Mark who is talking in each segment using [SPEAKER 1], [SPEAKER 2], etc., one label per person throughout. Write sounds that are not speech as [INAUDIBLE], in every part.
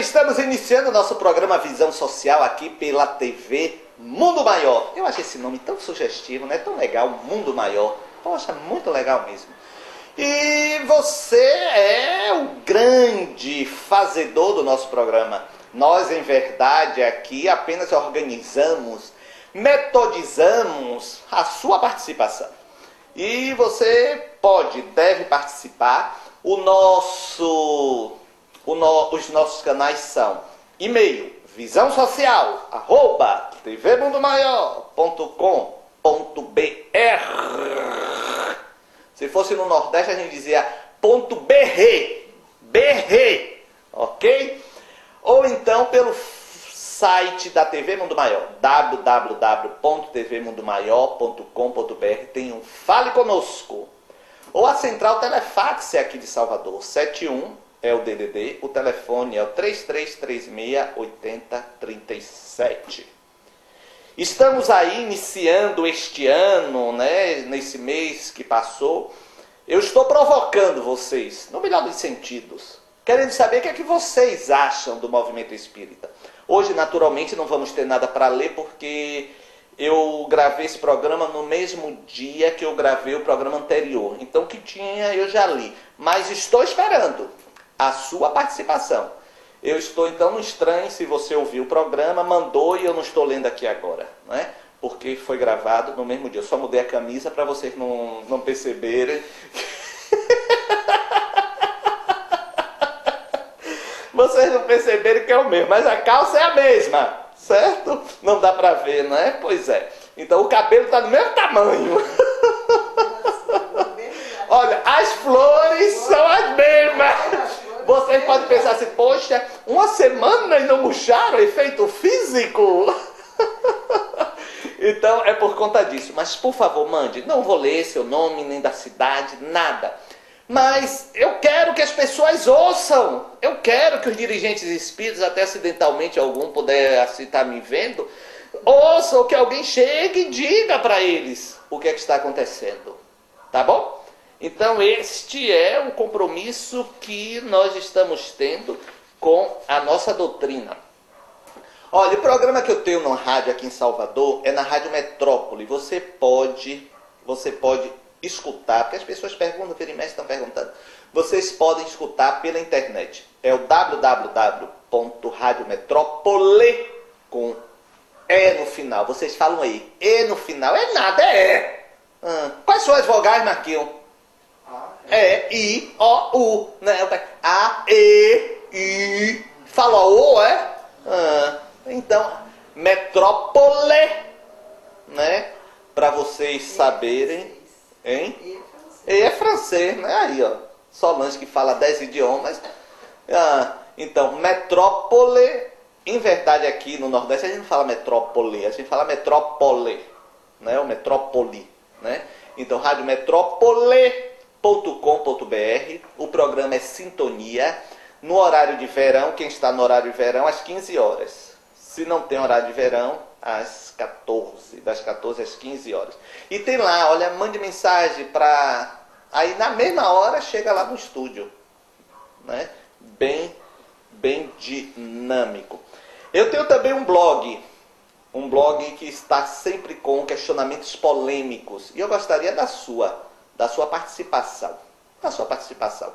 [SPEAKER 1] estamos iniciando nosso programa Visão Social aqui pela TV Mundo Maior. Eu acho esse nome tão sugestivo, né? Tão legal, Mundo Maior. Poxa, muito legal mesmo. E você é o grande fazedor do nosso programa. Nós, em verdade, aqui apenas organizamos, metodizamos a sua participação. E você pode, deve participar. O nosso, no, os nossos canais são e-mail visão social arroba tvmundomaior.com.br Se fosse no Nordeste a gente dizia ponto .br, br, ok? Ou então pelo site da TV Mundo Maior, www.tvmundomaior.com.br, tem um Fale Conosco. Ou a central Telefax aqui de Salvador, 71 é o DDD, o telefone é o 3336 8037. Estamos aí iniciando este ano, né, nesse mês que passou. Eu estou provocando vocês, no melhor dos sentidos, querendo saber o que é que vocês acham do movimento espírita. Hoje, naturalmente, não vamos ter nada para ler porque eu gravei esse programa no mesmo dia que eu gravei o programa anterior. Então, o que tinha eu já li. Mas estou esperando a sua participação. Eu estou então no estranho se você ouviu o programa, mandou e eu não estou lendo aqui agora, não é? Porque foi gravado no mesmo dia. Eu só mudei a camisa para vocês não, não perceberem. [LAUGHS] vocês não perceberem que é o mesmo, mas a calça é a mesma, certo? Não dá para ver, não é? Pois é. Então o cabelo está do mesmo tamanho. [LAUGHS] Olha, as flores são as mesmas. Vocês podem pensar assim, poxa, uma semana e não murcharam efeito físico? [LAUGHS] então é por conta disso. Mas por favor, mande. Não vou ler seu nome, nem da cidade, nada. Mas eu quero que as pessoas ouçam. Eu quero que os dirigentes espíritos, até acidentalmente algum puder estar me vendo, ouçam que alguém chegue e diga para eles o que é que está acontecendo. Tá bom? Então, este é o compromisso que nós estamos tendo com a nossa doutrina. Olha, o programa que eu tenho na rádio aqui em Salvador é na Rádio Metrópole. Você pode, você pode escutar, porque as pessoas perguntam, o e estão perguntando. Vocês podem escutar pela internet. É o www.radiometrópole com E no final. Vocês falam aí, E no final é nada, é. Ah, quais são as vogais, Marquinhos? É, I, O, U. Né? A, E, I. Fala O, é? Ah, então, metrópole, né? Para vocês saberem. Hein? E é francês, né? Aí, ó. Solange que fala dez idiomas. Ah, então, metrópole, em verdade aqui no Nordeste a gente não fala metrópole, a gente fala metrópole, né? O metrópole, né? Então, Rádio Metrópole com.br. O programa é Sintonia. No horário de verão, quem está no horário de verão, às 15 horas. Se não tem horário de verão, às 14, das 14 às 15 horas. E tem lá, olha, mande mensagem para. Aí na mesma hora chega lá no estúdio. Né? Bem, bem dinâmico. Eu tenho também um blog. Um blog que está sempre com questionamentos polêmicos. E eu gostaria da sua da sua participação. Da sua participação.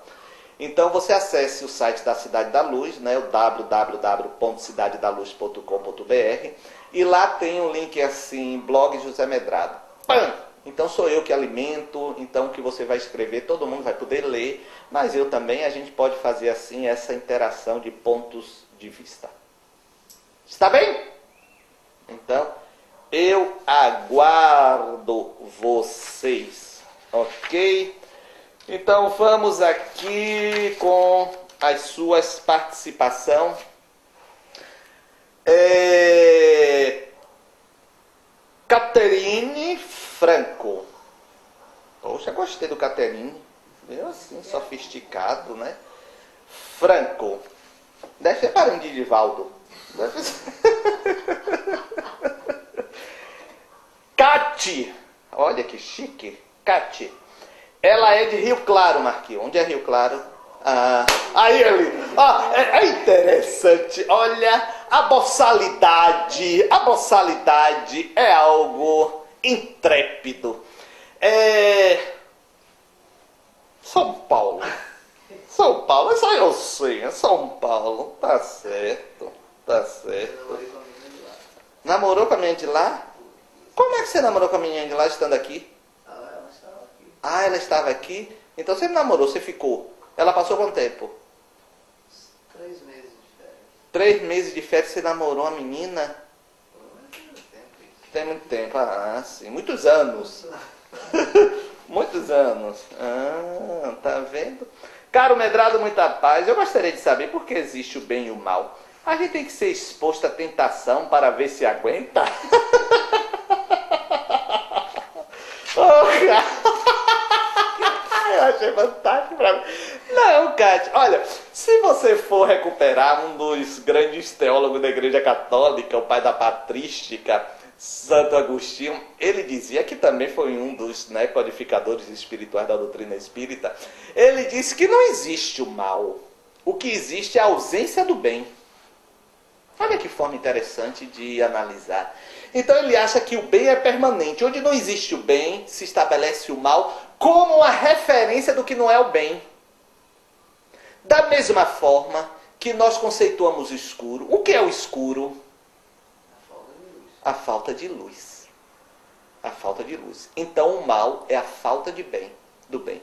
[SPEAKER 1] Então você acesse o site da Cidade da Luz, né, o www.cidadedaluz.com.br e lá tem um link assim, blog José Medrado. Pam! Então sou eu que alimento, então o que você vai escrever, todo mundo vai poder ler, mas eu também, a gente pode fazer assim essa interação de pontos de vista. Está bem? Então, eu aguardo vocês. Ok? Então vamos aqui com as suas participação. É... Caterine Franco. Poxa, gostei do Caterine. Meio assim, sofisticado, né? Franco. Deve ser parente de Divaldo. Deve ser. [LAUGHS] Cati. Olha que chique. Cate. Ela é de Rio Claro, Marquinhos. Onde é Rio Claro? Ah, aí ele. Ah, é, é, interessante. Olha, a boçalidade. A boçalidade é algo intrépido. É. São Paulo. São Paulo, isso aí eu sei, é São Paulo. Tá certo, tá certo. Namorou com a menina de lá? Como é que você namorou com a menina de lá estando aqui? Ah, ela estava aqui? Então você namorou, você ficou. Ela passou quanto tempo?
[SPEAKER 2] Três meses de férias.
[SPEAKER 1] Três meses de férias você namorou a menina?
[SPEAKER 2] Tem muito tempo
[SPEAKER 1] ah, sim. Muitos anos. [LAUGHS] Muitos anos. Ah, tá vendo? Caro Medrado, muita paz. Eu gostaria de saber por que existe o bem e o mal. A gente tem que ser exposto à tentação para ver se aguenta. [LAUGHS] oh, Eu achei fantástico pra mim. Não, Kátia, olha, se você for recuperar um dos grandes teólogos da Igreja Católica, o pai da patrística, Santo Agostinho, ele dizia que também foi um dos né, codificadores espirituais da doutrina espírita. Ele disse que não existe o mal. O que existe é a ausência do bem. Olha que forma interessante de analisar. Então ele acha que o bem é permanente. Onde não existe o bem, se estabelece o mal como a referência do que não é o bem. Da mesma forma que nós conceituamos o escuro. O que é o escuro? A falta de luz. A falta de luz. Então o mal é a falta de bem, do bem.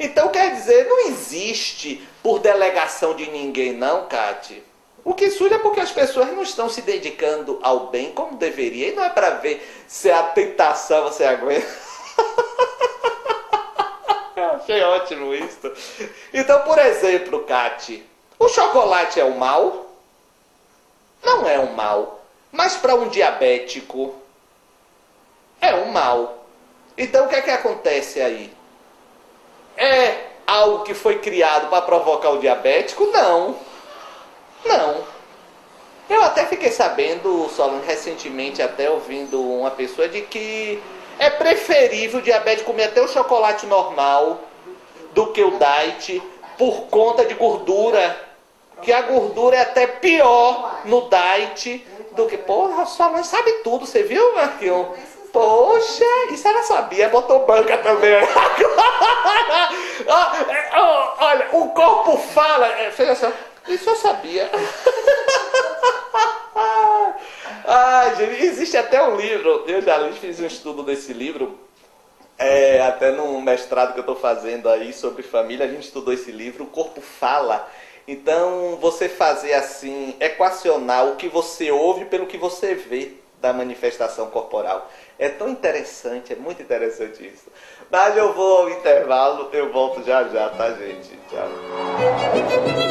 [SPEAKER 1] Então quer dizer, não existe por delegação de ninguém, não, Cate. O que surge é porque as pessoas não estão se dedicando ao bem como deveria. E não é para ver se a tentação você aguenta. [LAUGHS] Eu achei ótimo isso. Então, por exemplo, Cate, o chocolate é o mal? Não é um mal. Mas para um diabético, é um mal. Então o que é que acontece aí? É algo que foi criado para provocar o diabético? Não. Não. Eu até fiquei sabendo, Solon, recentemente, até ouvindo uma pessoa, de que é preferível o diabético comer até o chocolate normal do que o diet por conta de gordura. Que a gordura é até pior no diet do que. Porra, sua mãe sabe tudo, você viu, Marquinhos? Poxa, isso ela sabia, botou banca também. [LAUGHS] Olha, o corpo fala. Fez assim, isso eu sabia. [LAUGHS] ah, gente, existe até um livro, eu já li, fiz um estudo desse livro, é, até num mestrado que eu estou fazendo aí sobre família, a gente estudou esse livro, O Corpo Fala. Então, você fazer assim, equacionar o que você ouve pelo que você vê da manifestação corporal. É tão interessante, é muito interessante isso. Mas eu vou ao intervalo, eu volto já já, tá, gente? Tchau.